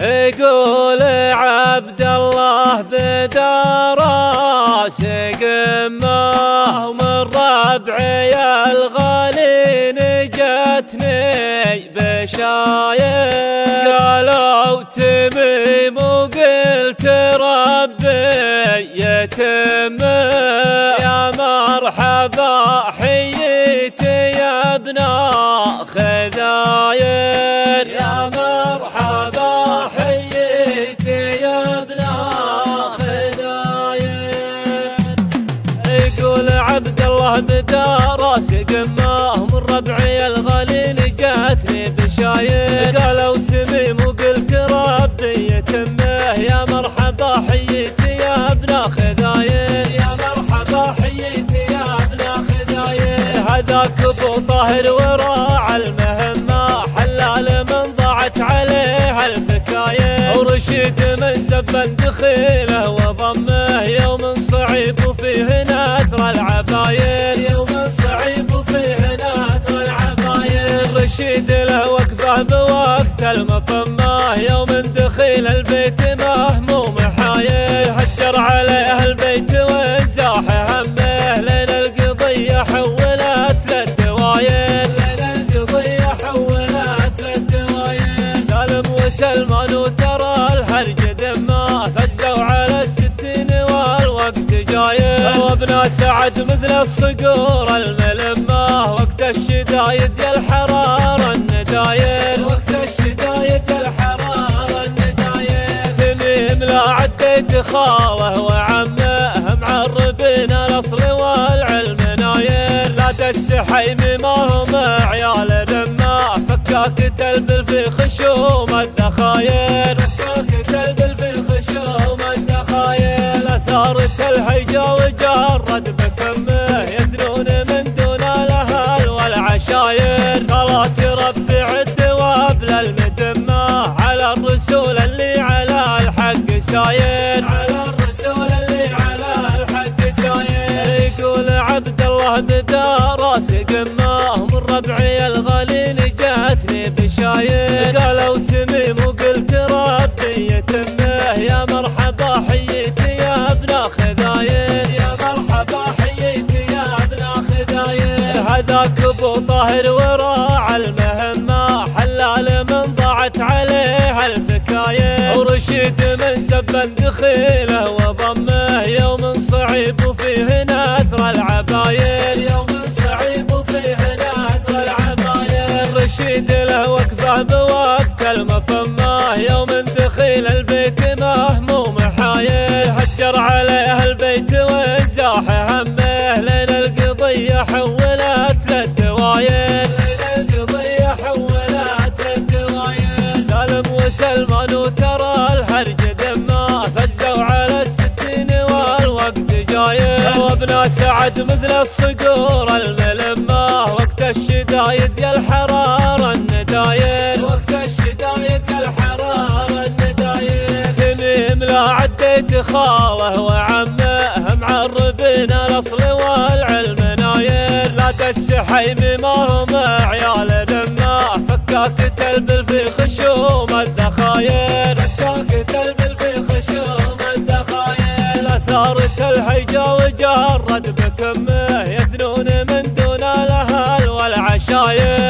يقول عبد الله بدراس قمه ومن ربعي الغالين جتني بشاير قالوا تميم وقلت ربي يتم. يا مرحبا حييتي يا ابن الله بدراس قماه من ربعي الغالين جاتني بشاير قالوا تميم وقلت ربي يتمه يا مرحبا حييتي يا ابن خذاير يا مرحبا حييتي يا ابن خذاير هذاك ابو طاهر وراع المهمة. حلال من ضاعت عليه الفكاير ورشيد من زبن دخيله وضمه وقفه بوقت المطمه يوم دخيل البيت مهموم حاير هجر عليه البيت وانزاح همه. لين القضية حولت للدواير لين القضية حولت للدواير سالم وسلمان وترى الحرج دمه فجوا على الستين والوقت جاير وابن سعد مثل الصقور الملمه وقت الشدايد يا الحراره النداير وقت الشدايد الحرارة النداير تميم لا عديت خاله وعمه معربين الأصل والعلم ناير لا تستحي ما الرسول اللي على الحق ساير على الرسول اللي على الحق ساير يقول عبد الله بدراس قمة من ربعي الغالين جاتني بشاير قالوا تميم وقلت ربي يتمه يا مرحبا حييتي يا ابن خذاير يا مرحبا حييتي يا ابن خذاير هذاك أبو طاهر وراع المهمه ورشيد من زبن دخيله وضمه يوم صعيب وفيه نثر العباير يوم صعيب وفيه نثر العباير رشيد له وقفه بوقت المطمة يوم دخيل البيت مهموم حاير هجر عليه البيت وانزاح همه لين القضية حولت سالم وسلمان وترى وابن سعد مثل الصقور الملمه وقت الشدايد يا الحرارة النداير وقت الشدايد يا الحرارة النداير تميم لا عديت خاله وعمه معربين الأصل والعلم ناير لا تستحي ما هم عيال دمه فكاك تلبل في خشوم الذخاير. فكاك تلبل في خشوم اثارت الهيجا وجرد بكمه يثنون من دون الأهل والعشاير.